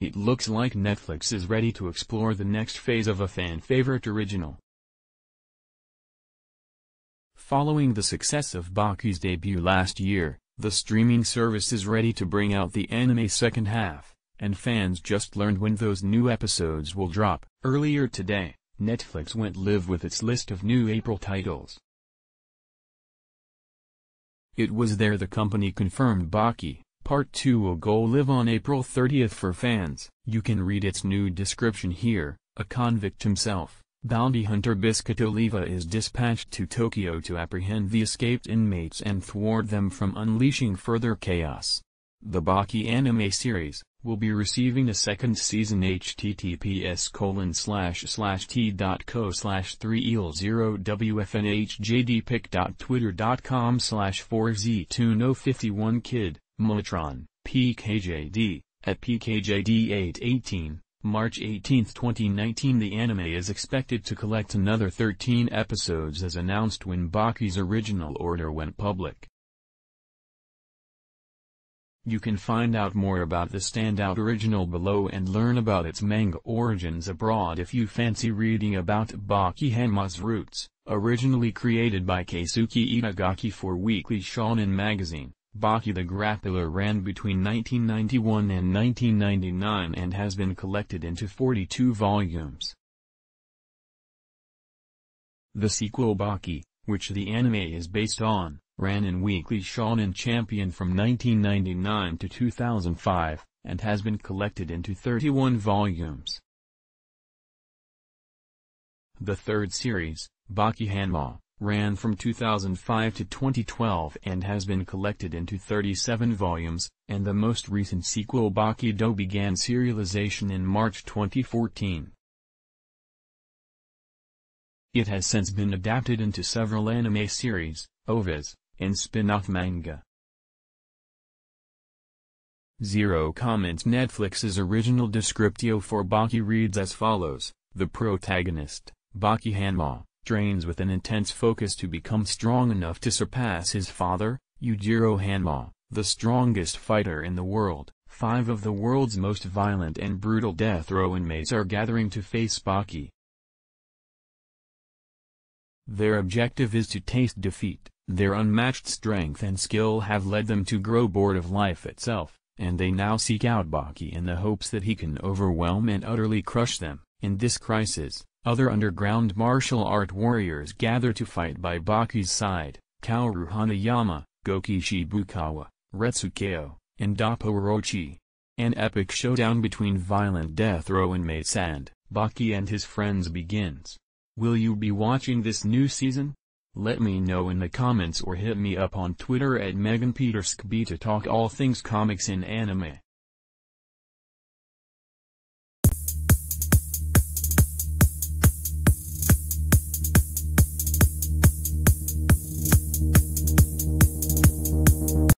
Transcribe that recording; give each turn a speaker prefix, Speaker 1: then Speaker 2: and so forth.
Speaker 1: it looks like Netflix is ready to explore the next phase of a fan-favorite original. Following the success of Baki's debut last year, the streaming service is ready to bring out the anime second half, and fans just learned when those new episodes will drop. Earlier today, Netflix went live with its list of new April titles. It was there the company confirmed Baki, Part 2 will go live on April 30th for fans. You can read its new description here, a convict himself. Bounty hunter Biscuit Oliva is dispatched to Tokyo to apprehend the escaped inmates and thwart them from unleashing further chaos. The Baki anime series will be receiving a second season https colon slash slash t.co slash 3el0wfnhjdpic.twitter.com slash 4z2051kid, Multron, PKJD, at PKJD818. March 18, 2019 The anime is expected to collect another 13 episodes as announced when Baki's original order went public. You can find out more about the standout original below and learn about its manga origins abroad if you fancy reading about Baki Hanma's roots, originally created by Keisuke Itagaki for Weekly Shonen magazine. Baki the Grappler ran between 1991 and 1999 and has been collected into 42 volumes. The sequel Baki, which the anime is based on, ran in Weekly Shonen Champion from 1999 to 2005, and has been collected into 31 volumes. The third series, Baki Hanma, ran from 2005 to 2012 and has been collected into 37 volumes, and the most recent sequel Baki-Do began serialization in March 2014. It has since been adapted into several anime series, OVAs, and spin-off manga. Zero comments Netflix's original descriptio for Baki reads as follows, the protagonist, Baki Hanma, trains with an intense focus to become strong enough to surpass his father, Yujiro Hanma, the strongest fighter in the world. Five of the world's most violent and brutal death row inmates are gathering to face Baki. Their objective is to taste defeat. Their unmatched strength and skill have led them to grow bored of life itself, and they now seek out Baki in the hopes that he can overwhelm and utterly crush them. In this crisis, other underground martial art warriors gather to fight by Baki's side, Kaoru Hanayama, Goki Shibukawa, Retsu Kaioh, and Doppo Orochi. An epic showdown between violent death row inmates and Baki and his friends begins. Will you be watching this new season? Let me know in the comments or hit me up on Twitter at Megan to talk all things comics and anime.